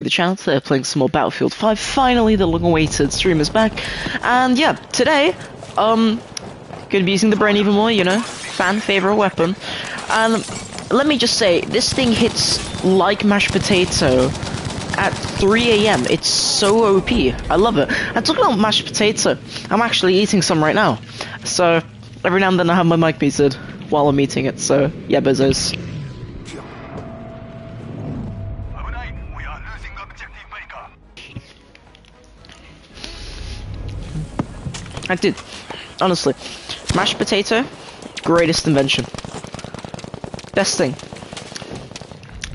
the channel today playing some more Battlefield 5. Finally, the long-awaited stream is back. And yeah, today, um, gonna be using the Bren even more, you know, fan favorite weapon. And let me just say, this thing hits like mashed potato at 3 a.m. It's so OP. I love it. And talking about mashed potato, I'm actually eating some right now. So, every now and then I have my mic muted while I'm eating it, so yeah, bezos. I did. Honestly. Mashed potato, greatest invention. Best thing.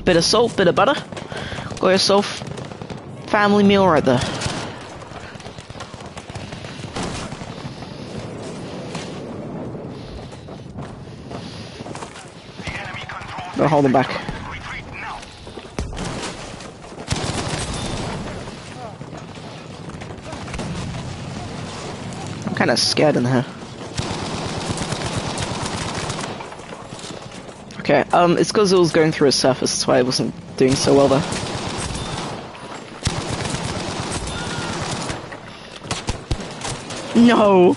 Bit of salt, bit of butter. Got yourself family meal right there. The enemy controls Gotta hold them back. I'm kinda scared in here. Okay, um, it's because it was going through a surface, that's why I wasn't doing so well there. No!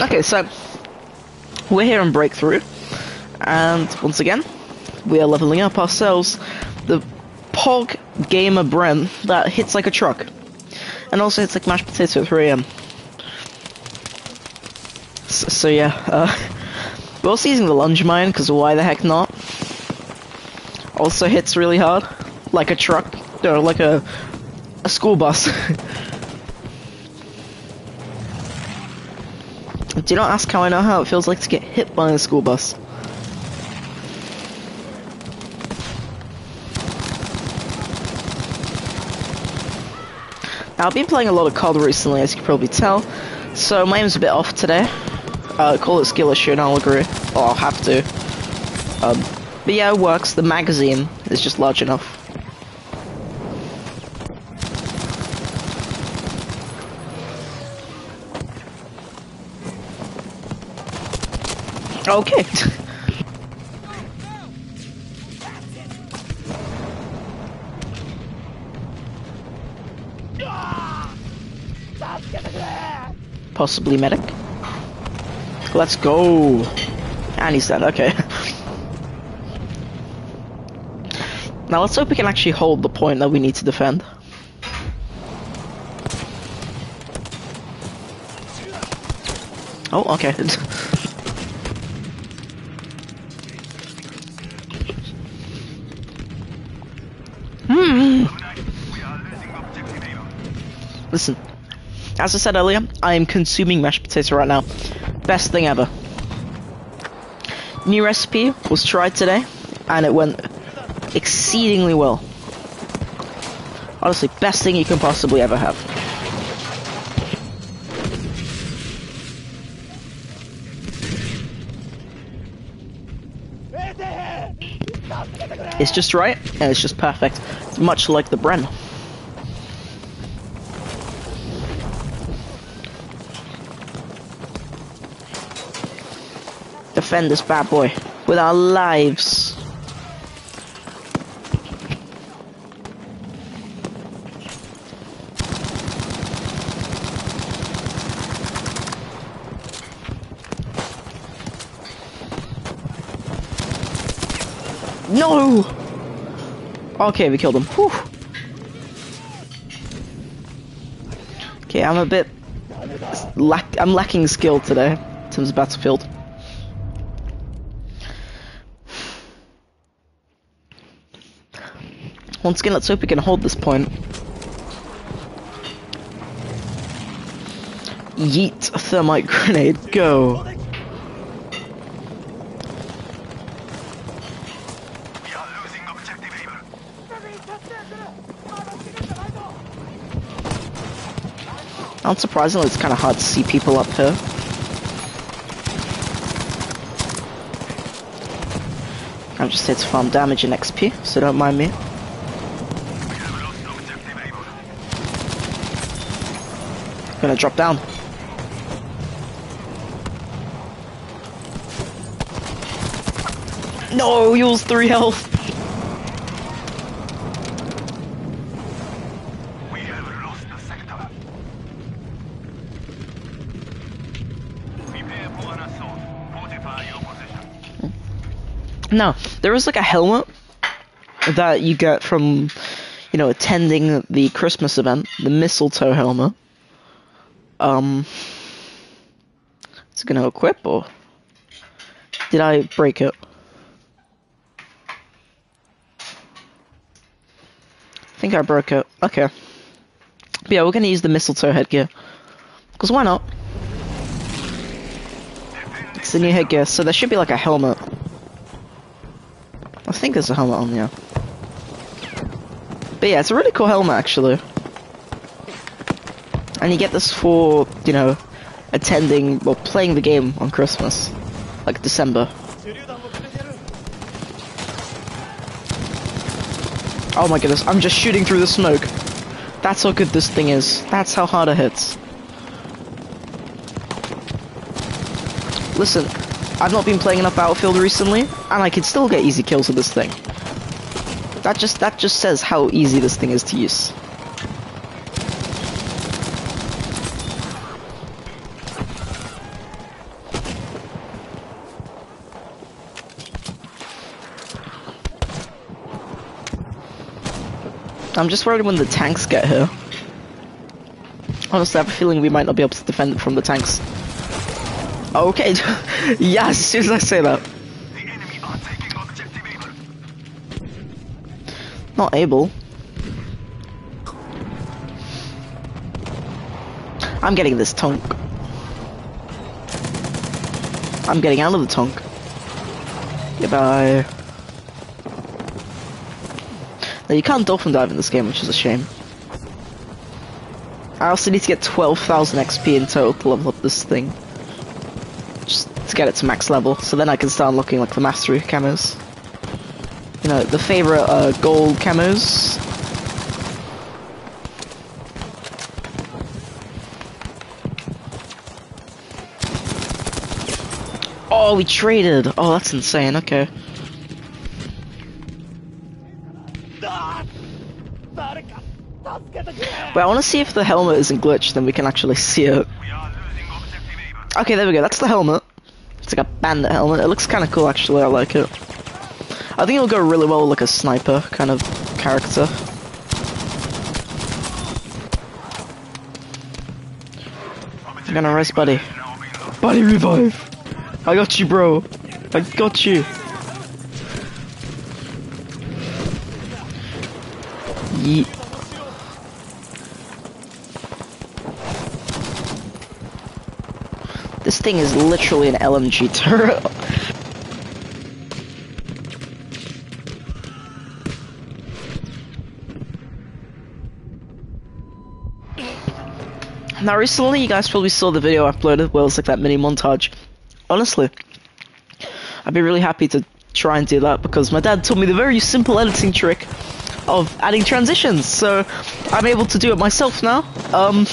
Okay, so we're here on Breakthrough, and once again, we are leveling up ourselves the Pog Gamer Bren that hits like a truck, and also hits like mashed potato at 3 a.m. So, so yeah, uh, we're also using the lunge mine because why the heck not? Also hits really hard, like a truck or like a a school bus. Do not ask how I know how it feels like to get hit by a school bus. Now, I've been playing a lot of COD recently, as you can probably tell, so my aim's a bit off today. Uh, call it skill issue, and I'll agree. Or I'll have to. Um, but yeah, it works. The magazine is just large enough. Okay. Possibly medic. Let's go. And he's dead, okay. Now let's hope we can actually hold the point that we need to defend. Oh, okay. as I said earlier, I am consuming mashed potato right now. Best thing ever. New recipe was tried today, and it went exceedingly well. Honestly, best thing you can possibly ever have. It's just right, and it's just perfect. It's much like the Bren. Defend this bad boy with our lives. No! Okay, we killed him. Whew. Okay, I'm a bit lack. I'm lacking skill today in terms of battlefield. Once again, let's hope we can hold this point. Yeet thermite grenade, go. Unsurprisingly, it's kind of hard to see people up here. I'm just here to farm damage and XP, so don't mind me. We have lost objective Able. Gonna drop down. No, he was three health. We have lost the sector. Prepare for an assault. Fortify your position. No, there is like a helmet that you get from, you know, attending the Christmas event, the mistletoe helmet. Um, is it gonna equip or did I break it? I think I broke it. Okay. But yeah, we're gonna use the mistletoe headgear. Because why not? It's the new headgear, so there should be like a helmet. I think there's a helmet on there. But yeah, it's a really cool helmet actually. And you get this for, you know, attending, well, playing the game on Christmas. Like December. Oh my goodness, I'm just shooting through the smoke. That's how good this thing is. That's how hard it hits. Listen, I've not been playing enough Battlefield recently, and I can still get easy kills with this thing. That just that just says how easy this thing is to use. I'm just worried when the tanks get here. Honestly, I have a feeling we might not be able to defend it from the tanks. Okay, yeah, as soon as I say that. Not able. I'm getting this tonk. I'm getting out of the tonk. Goodbye. Now you can't dolphin dive in this game, which is a shame. I also need to get 12,000 XP in total to level up this thing. Just to get it to max level, so then I can start unlocking like the mastery camos. You know, the favorite uh, gold camos. Oh, we traded. Oh, that's insane. Okay. But I want to see if the helmet isn't glitched, then we can actually see it. Okay, there we go. That's the helmet. It's like a bandit helmet. It looks kind of cool, actually. I like it. I think it'll go really well with like a sniper kind of character. I'm gonna rest, buddy. Buddy, revive. I got you, bro. I got you. Yeet. Thing is literally an LMG turret. Now recently you guys probably saw the video I uploaded where it was like that mini montage. Honestly, I'd be really happy to try and do that because my dad taught me the very simple editing trick of adding transitions, so I'm able to do it myself now. Um,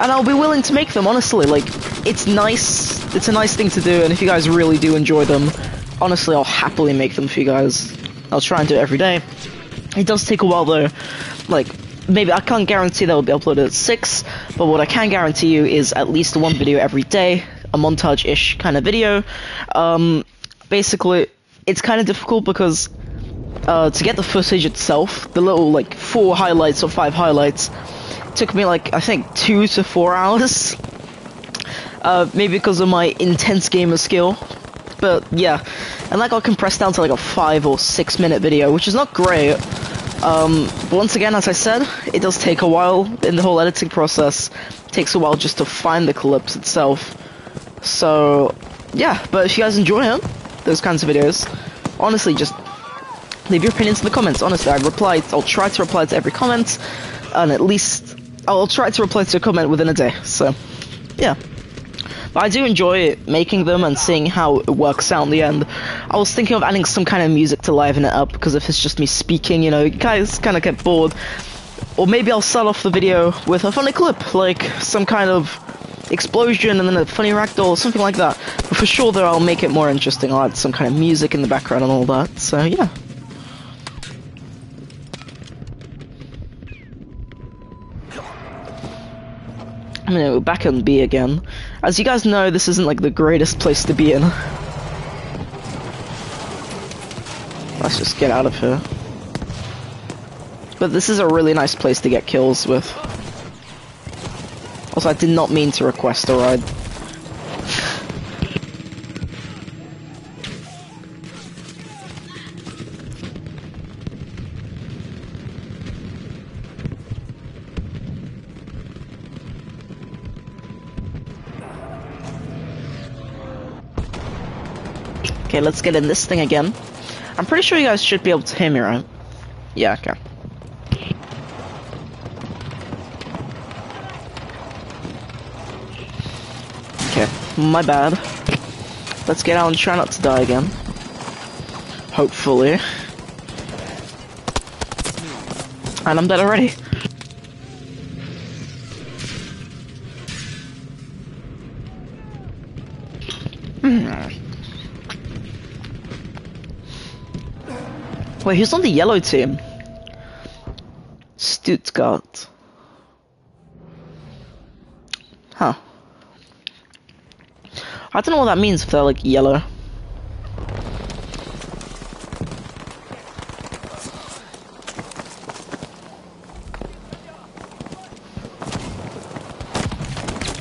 and I'll be willing to make them, honestly. Like, it's nice, it's a nice thing to do, and if you guys really do enjoy them, honestly, I'll happily make them for you guys. I'll try and do it every day. It does take a while though. Like, maybe I can't guarantee that will be uploaded at 6, but what I can guarantee you is at least one video every day, a montage-ish kind of video. Um, basically, it's kind of difficult because uh, to get the footage itself, the little like four highlights or five highlights, took me like I think two to four hours. Uh, maybe because of my intense gamer skill, but yeah, and that got compressed down to like a five or six minute video, which is not great. Um, but once again, as I said, it does take a while in the whole editing process. It takes a while just to find the clips itself. So, yeah, but if you guys enjoy it, those kinds of videos, honestly, just leave your opinions in the comments. Honestly, I reply, I'll try to reply to every comment, and at least, I'll try to reply to a comment within a day. So, yeah. But I do enjoy making them and seeing how it works out in the end. I was thinking of adding some kind of music to liven it up because if it's just me speaking, you know, you guys kind of get bored. or maybe I'll start off the video with a funny clip, like some kind of explosion and then a funny ragdoll, or something like that. But for sure, though, I'll make it more interesting. I'll add some kind of music in the background and all that. So yeah. I'm gonna go back on B again. As you guys know, this isn't like the greatest place to be in. Let's just get out of here. But this is a really nice place to get kills with. Also, I did not mean to request a ride. Okay, let's get in this thing again. I'm pretty sure you guys should be able to hear me, right? Yeah, okay. Okay, my bad. Let's get out and try not to die again. Hopefully. And I'm dead already. Wait, who's on the yellow team? Stuttgart. Huh. I don't know what that means if they're like yellow.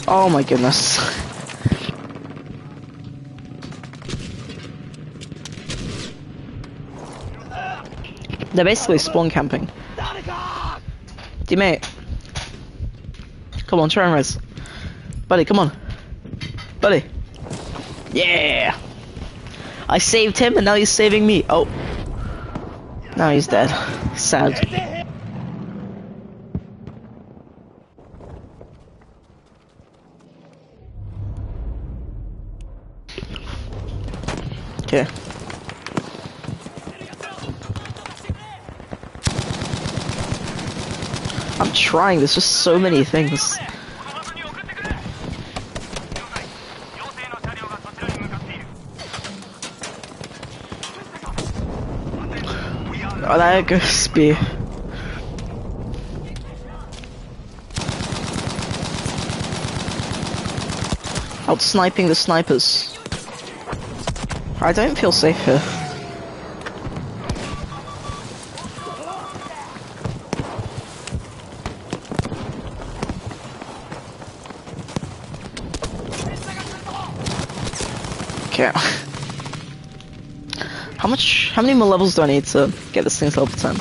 Oh my goodness. They're basically spawn camping. Teammate. Come on, try and res. Buddy, come on. Buddy. Yeah! I saved him and now he's saving me. Oh. Now he's dead. Sad. Okay. Trying, there's just so many things. Oh, that goes spear. Out sniping the snipers. I don't feel safe here. How many more levels do I need to get this thing to level 10?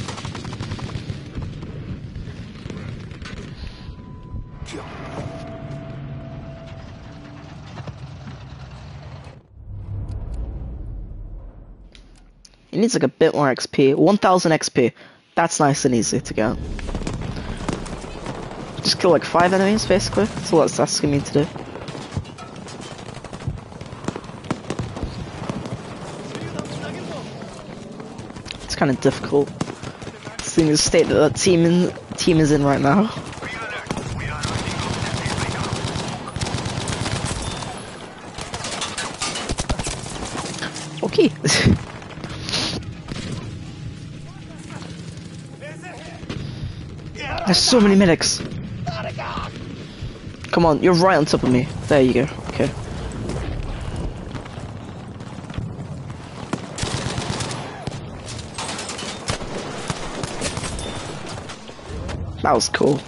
It needs like a bit more XP. 1000 XP. That's nice and easy to get. Just kill like 5 enemies basically. That's all it's asking me to do. Kind of difficult. Seeing the state that that team in, team is in right now. Okay. There's so many medics. Come on, you're right on top of me. There you go. Okay. That was cool.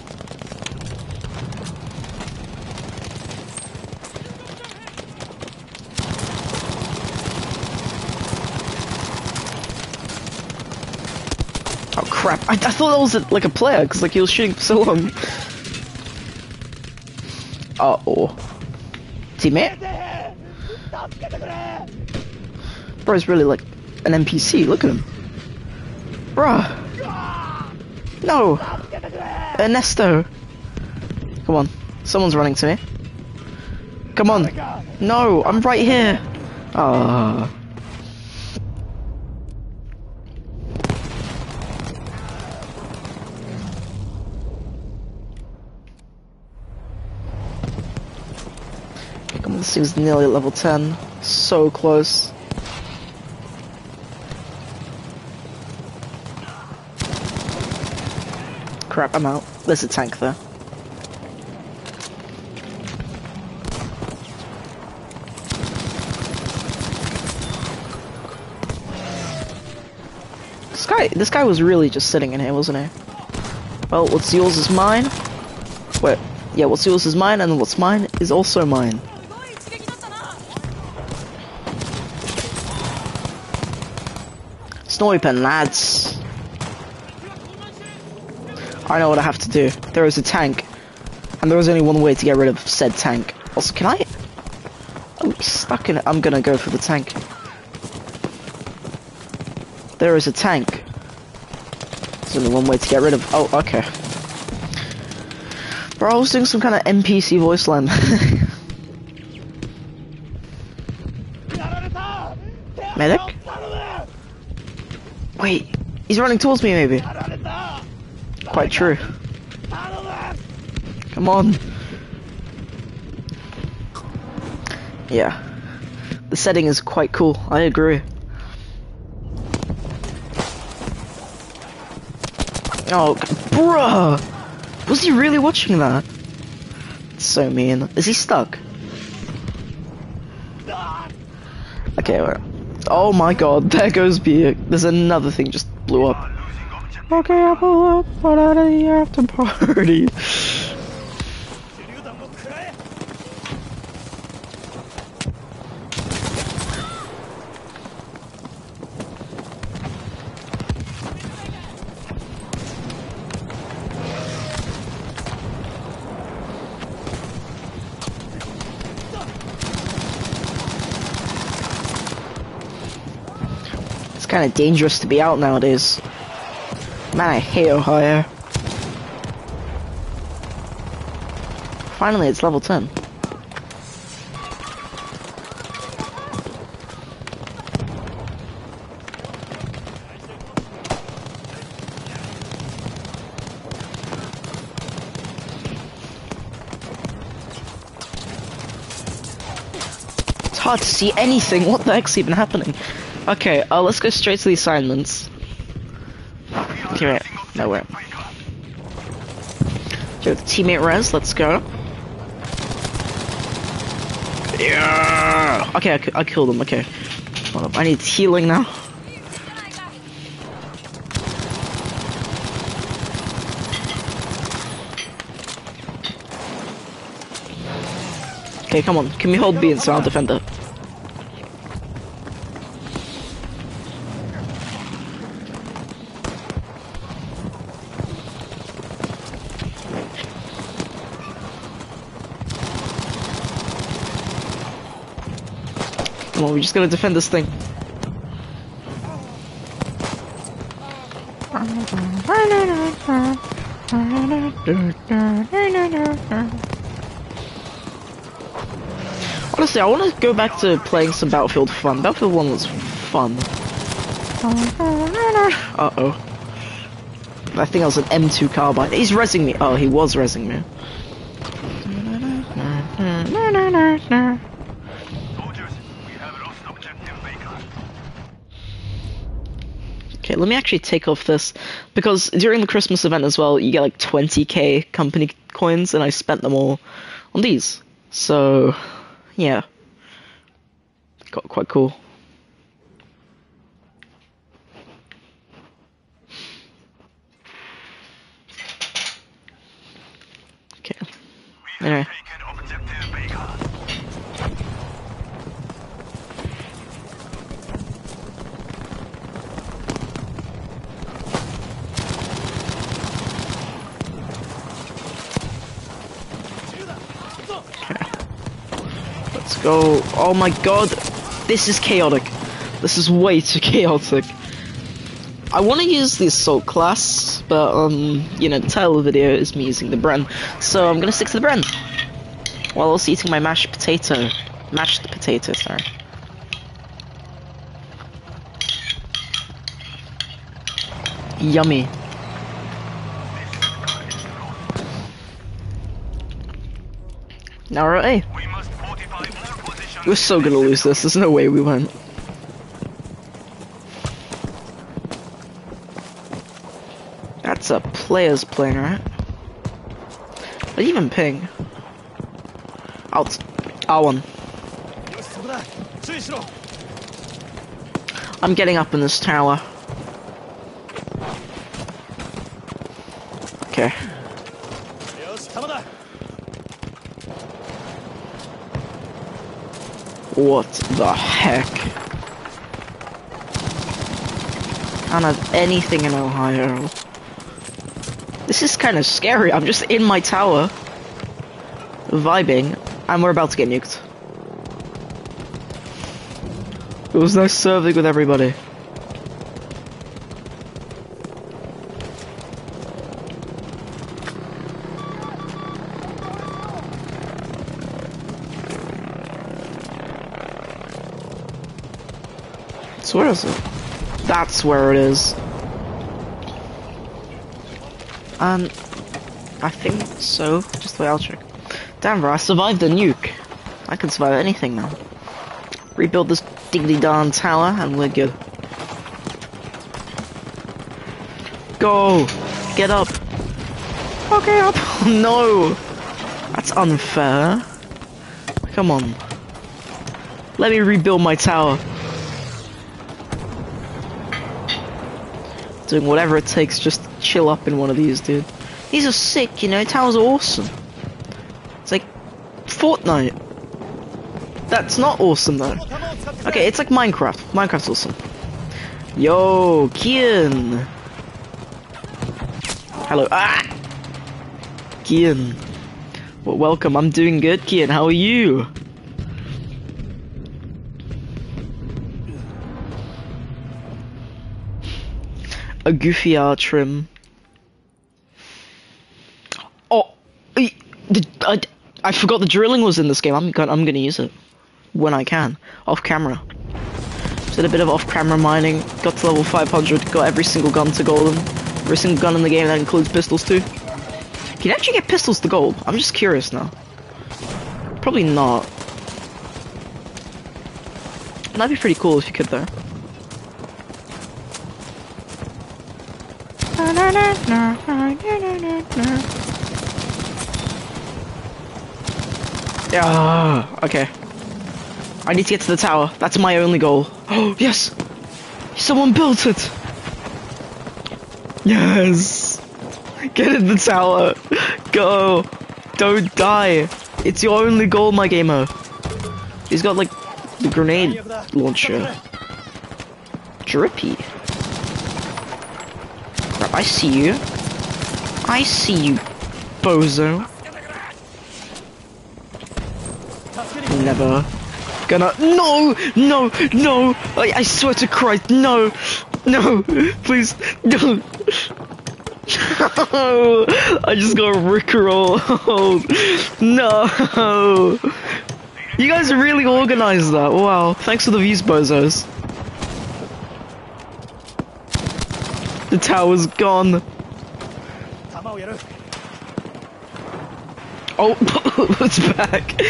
Oh crap! I, I thought that was a, like a player because like he was shooting for so long. Uh oh, teammate. Bro's really like an NPC. Look at him, bruh. No! Ernesto! Come on. Someone's running to me. Come on. No, I'm right here. Ah. Oh. This thing's nearly level 10. So close. Crap, I'm out. There's a tank there. This guy, this guy was really just sitting in here, wasn't he? Well, what's yours is mine. Wait, yeah, what's yours is mine, and what's mine is also mine. Pen, lads. I know what I have to do. There is a tank, and there is only one way to get rid of said tank. Also, can I? He's stuck in it. I'm gonna go for the tank. There is a tank. There's only one way to get rid of. Oh, okay. Bro, I was doing some kind of NPC voice line. Medic? Wait, he's running towards me, maybe. Quite true. Come on. Yeah. The setting is quite cool, I agree. Oh, bruh! Was he really watching that? So mean. Is he stuck? Okay. Oh my god, there goes B. There's another thing just blew up. Okay, I blew up, of the after party. It's kind of dangerous to be out nowadays. Man, I hate Ohio. Finally, it's level 10. It's hard to see anything. What the heck's even happening? Okay, uh, let's go straight to the assignments. Okay, wait. No, wait. So, teammate res, let's go. Yeah! Okay, I, I killed him, okay. Hold up, I need healing now. Okay, come on. Can we hold B and so I'll defend it? Come we're just gonna defend this thing. Honestly, I want to go back to playing some Battlefield Fun. Battlefield 1 was fun. Uh-oh. I think I was an M2 carbine. He's resing me. Oh, he was resing me. Soldiers, we have lost objective Baker. Okay, let me actually take off this because during the Christmas event as well, you get like 20k company coins, and I spent them all on these. So, yeah, got quite cool. Okay. Anyway. Go. Oh my god. This is chaotic. This is way too chaotic. I want to use the assault class, but um, you know, the title of the video is me using the Bren, so I'm gonna stick to the Bren. While also eating my mashed potato. Mashed potato, sorry. Yummy. Now, right. We must fortify more we're so gonna lose this. There's no way we won't. That's a player's plane, right? Did even ping? Out. R1. I'm getting up in this tower. Okay. What the heck? Can't have anything in Ohio. This is kind of scary. I'm just in my tower, vibing, and we're about to get nuked. It was nice serving with everybody. It? That's where it is. Um, I think so. Just the way I'll check. Damn, bro, I survived the nuke. I can survive anything now. Rebuild this diggly darn tower, and we're good. Go! Get up! Okay, up! no! That's unfair. Come on. Let me rebuild my tower. doing whatever it takes just to chill up in one of these, dude. These are sick, you know, towers are awesome. It's like Fortnite. That's not awesome though. Okay, it's like Minecraft. Minecraft's awesome. Yo, Kian! Hello. Ah! Kian. Well, welcome, I'm doing good, Kian. How are you? A goofy R trim. Oh, I, I, I forgot the drilling was in this game. I'm gonna, I'm gonna use it when I can, off camera. Did a bit of off camera mining, got to level 500, got every single gun to golden. Every single gun in the game that includes pistols too. Can you actually get pistols to gold? I'm just curious now. Probably not. That'd be pretty cool if you could though. Yeah, okay. I need to get to the tower. That's my only goal. Oh, yes! Someone built it! Yes! Get in the tower! Go! Don't die! It's your only goal, my gamer. He's got, like, the grenade launcher. Drippy. I see you. I see you, bozo. Never gonna. No! No! No! I, I swear to Christ, no! No! Please, no! no! I just got a rickroll. no! You guys really organized that, wow. Thanks for the views, bozos. The tower's gone. Oh, it's back.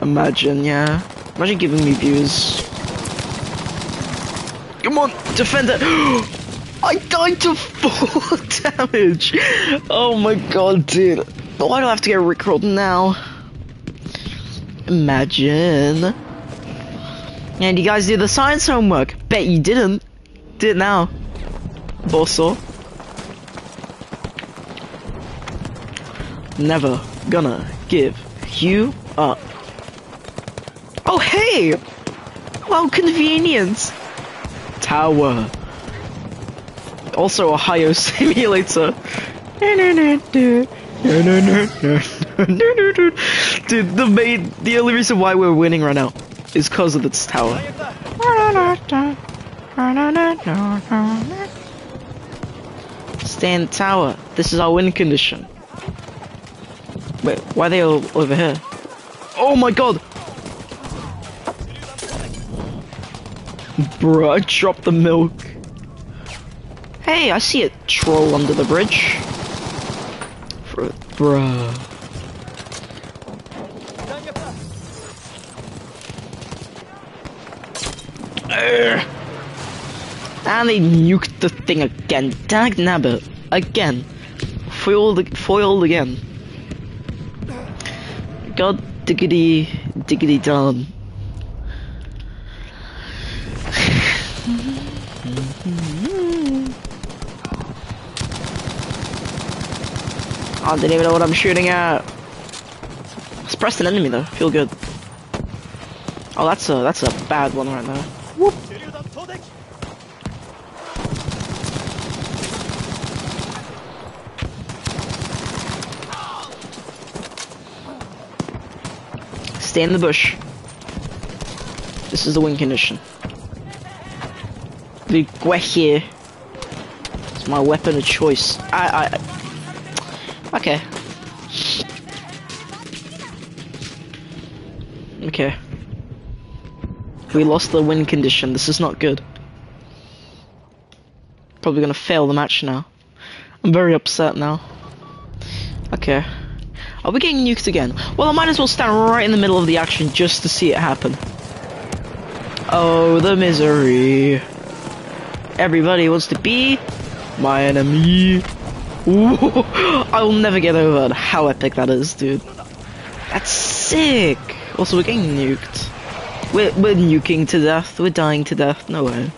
Imagine, yeah. Imagine giving me views. Come on, defender. I died to full damage. Oh my god, dude. Why do I have to get rickrolled now? Imagine. And you guys do the science homework. Bet you didn't. Do it now. Bosso. Never gonna give you up. Oh hey! Well, convenient. Tower. Also Ohio Simulator. Dude, the main, the only reason why we're winning right now is because of this tower stand tower. This is our win condition. Wait, why are they all over here? Oh my god! Bro, I dropped the milk. Hey, I see a troll under the bridge. Bruh. And they nuked the thing again. Dag nabbit. Again. Foiled, foiled again. God diggity, diggity darn. I didn't even know what I'm shooting at. Suppressed an enemy though. Feel good. Oh, that's a that's a bad one right there. Stay in the bush. This is the win condition. The Gewehr is my weapon of choice. I, I, okay. Okay. We lost the win condition. This is not good. Probably gonna fail the match now. I'm very upset now. Okay. Are we getting nuked again? Well, I might as well stand right in the middle of the action just to see it happen. Oh, the misery. Everybody wants to be my enemy. Ooh, I will never get over how epic that is, dude. That's sick. Also, we're getting nuked. We're, we're nuking to death. We're dying to death. No way.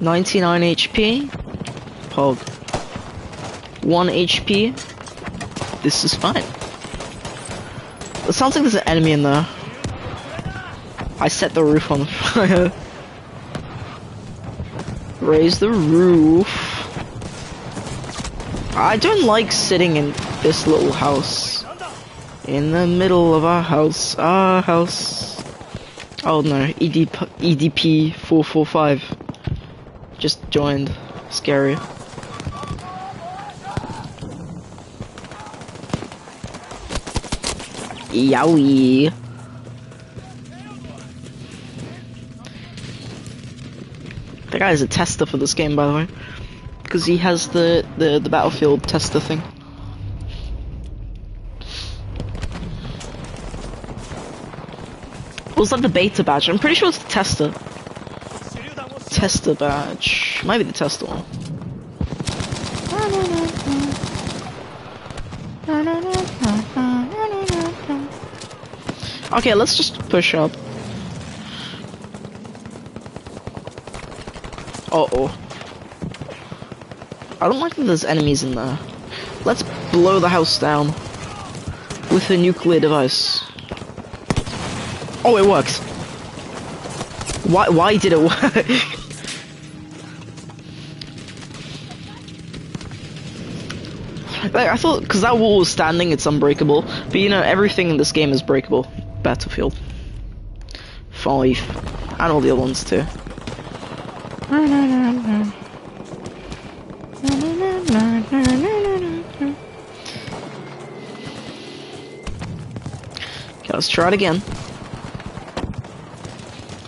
99 HP. Pog. 1 HP. This is fine. It sounds like there's an enemy in there. I set the roof on fire. Raise the roof. I don't like sitting in this little house. In the middle of our house. Our house. Oh no, EDP, EDP 445. Just joined. Scary. Yowie. The guy is a tester for this game, by the way, because he has the, the the battlefield tester thing. Was that the beta badge? I'm pretty sure it's the tester. Tester badge. Might be the tester one. Okay, let's just push up. Uh oh. I don't like that there's enemies in there. Let's blow the house down with a nuclear device. Oh, it works. Why? Why did it work? like I thought, because that wall was standing, it's unbreakable. But you know, everything in this game is breakable. Battlefield Five, and all the other ones too. Okay, let's try it again.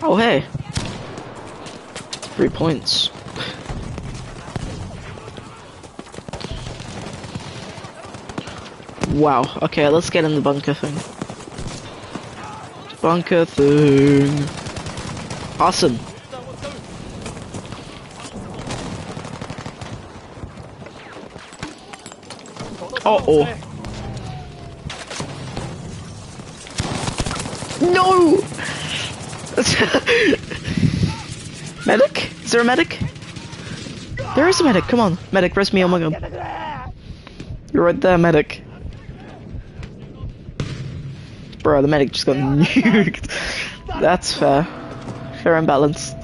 Oh, hey. Three points. Wow. Okay, let's get in the bunker thing bunker thing. Awesome. Uh oh. No! medic? Is there a medic? There is a medic. Come on, medic, rest me. Oh my god. You're right there, medic. Bro, the medic just got nuked. That's fair. Fair and balanced.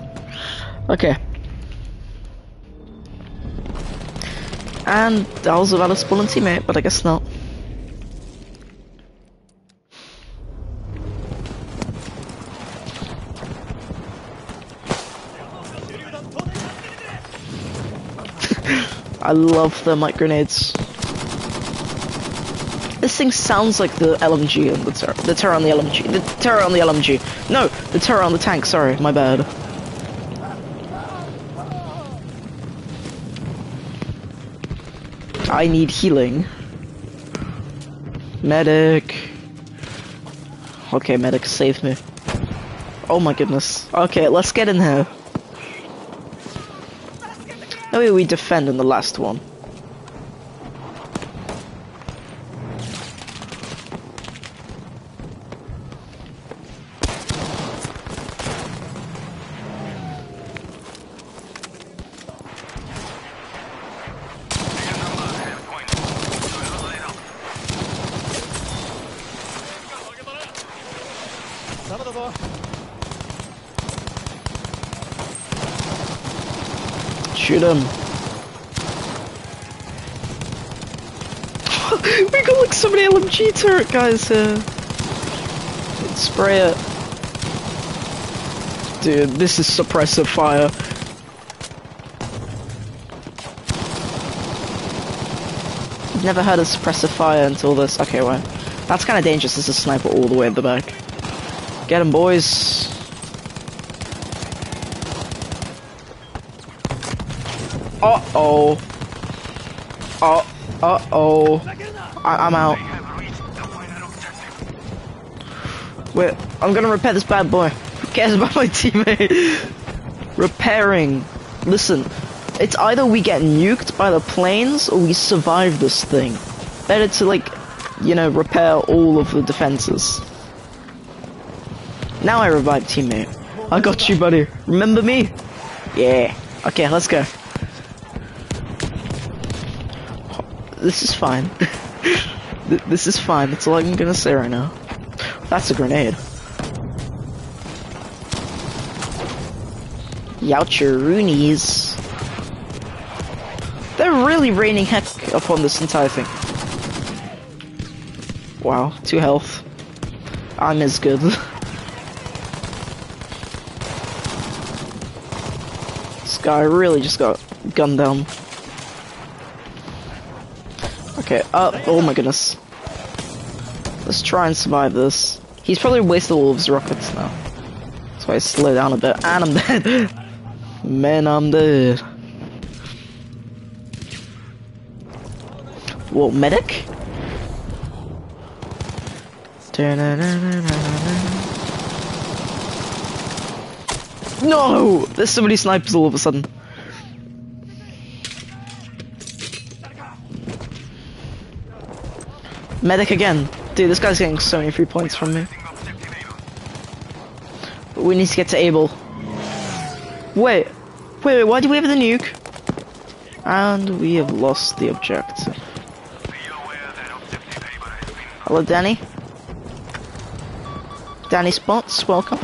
Okay. And that was about a spawn teammate, but I guess not. I love the mic grenades. This thing sounds like the LMG the turret. The on the LMG. The turret on the LMG. No, the turret on the tank. Sorry, my bad. I need healing. Medic. Okay, medic, save me. Oh my goodness. Okay, let's get in here. Way we defend in the last one. Shoot him. we got like so many Guys here. Let's spray it. Dude, this is suppressive fire. Never heard of suppressive fire until this. Okay, well, that's kind of dangerous. There's a sniper all the way at the back. Get him, boys. Uh oh. Uh uh oh. I I'm out. Wait, I'm gonna repair this bad boy. Who cares about my teammate? Repairing. Listen, it's either we get nuked by the planes or we survive this thing. Better to like, you know, repair all of the defenses. Now I revive teammate. I got you, buddy. Remember me? Yeah. Okay, let's go. This is fine. This is fine. That's all I'm gonna say right now. That's a grenade. Youcheroonies. They're really raining heck upon this entire thing. Wow, two health. I'm as good. this guy really just got gunned down. Okay, oh my goodness. Let's try and survive this. He's probably wasted all of his rockets now. That's why I slow down a bit. And I'm dead. Man, I'm dead. What, medic? No! There's so many snipers all of a sudden. Medic again. Dude, this guy's getting so many free points from me. We need to get to Able. Wait. Wait, wait, why do we have the nuke? And we have lost the objective. Hello, Danny. Danny Spots, welcome.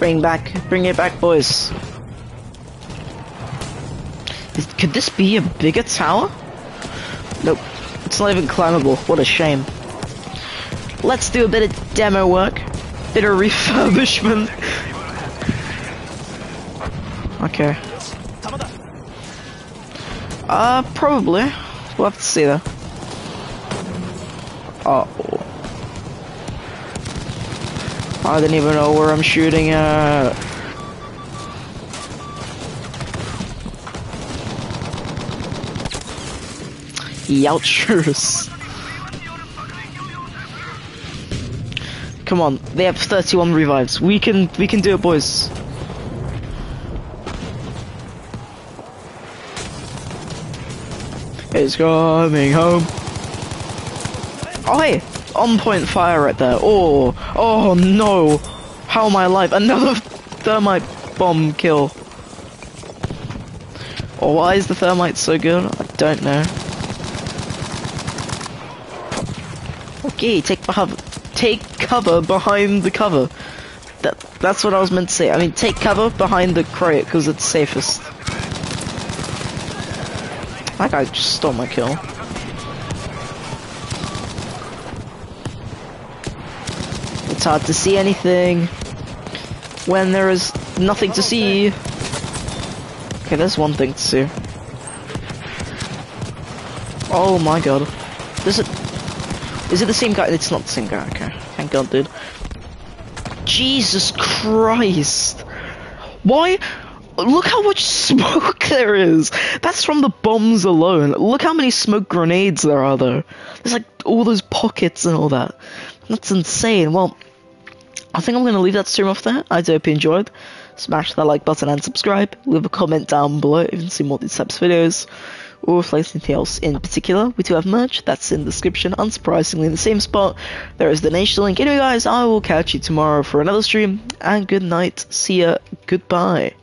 Bring back, bring it back, boys. Is, could this be a bigger tower? Nope, it's not even climbable. What a shame. Let's do a bit of demo work, bit of refurbishment. Okay. Uh, probably. We'll have to see though. Oh. I didn't even know where I'm shooting at. Youchers. Come on, they have 31 revives. We can, we can do it, boys. It's coming home. Oh hey, on point fire right there. Oh, oh no. How am I alive? Another thermite bomb kill. Oh, why is the thermite so good? I don't know. Okay, take cover. Take cover behind the cover. That that's what I was meant to say. I mean, take cover behind the crate because it's safest. That guy just stole my kill. It's hard to see anything when there is nothing to oh, see. Okay, there's one thing to see. Oh my god. Is it... Is it the same guy? It's not the same guy, okay. Thank god, dude. Jesus Christ! Why? Look how much smoke there is! That's from the bombs alone. Look how many smoke grenades there are, though. There's like all those pockets and all that. That's insane. Well, I think I'm going to leave that stream off there. I do hope you enjoyed. Smash that like button and subscribe. Leave a comment down below if you to see more of these types of videos. Or if there's anything else in particular. We do have merch. That's in the description. Unsurprisingly, in the same spot, there is the donation link. Anyway, guys, I will catch you tomorrow for another stream. And good night. See ya. Goodbye.